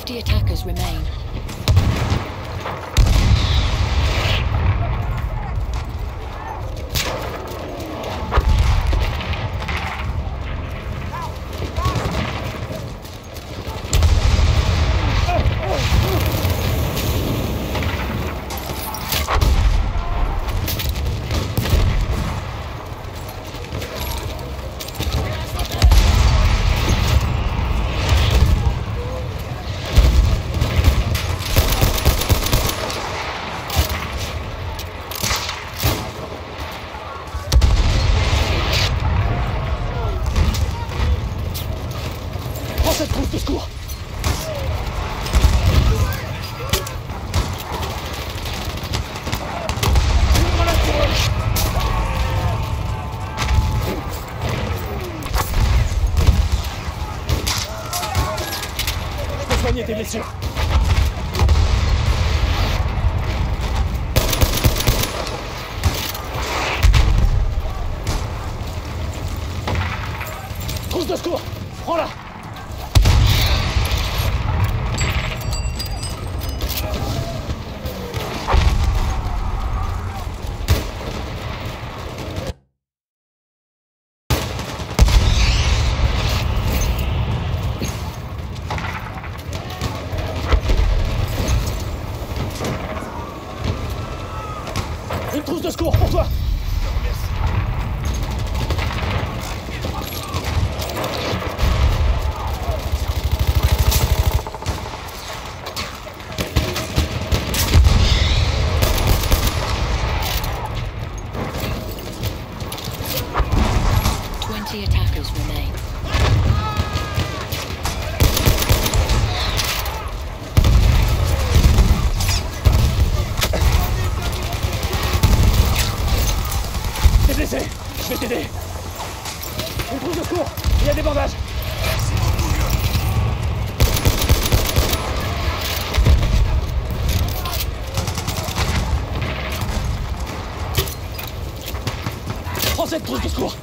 50 attackers remain. Cette trousse de secours. Soigner tes blessures. Trousse de secours. Prends-la de secours pour toi attackers remain. Je vais t'aider. Une trousse de secours. Il y a des bandages. Prends cette trousse de secours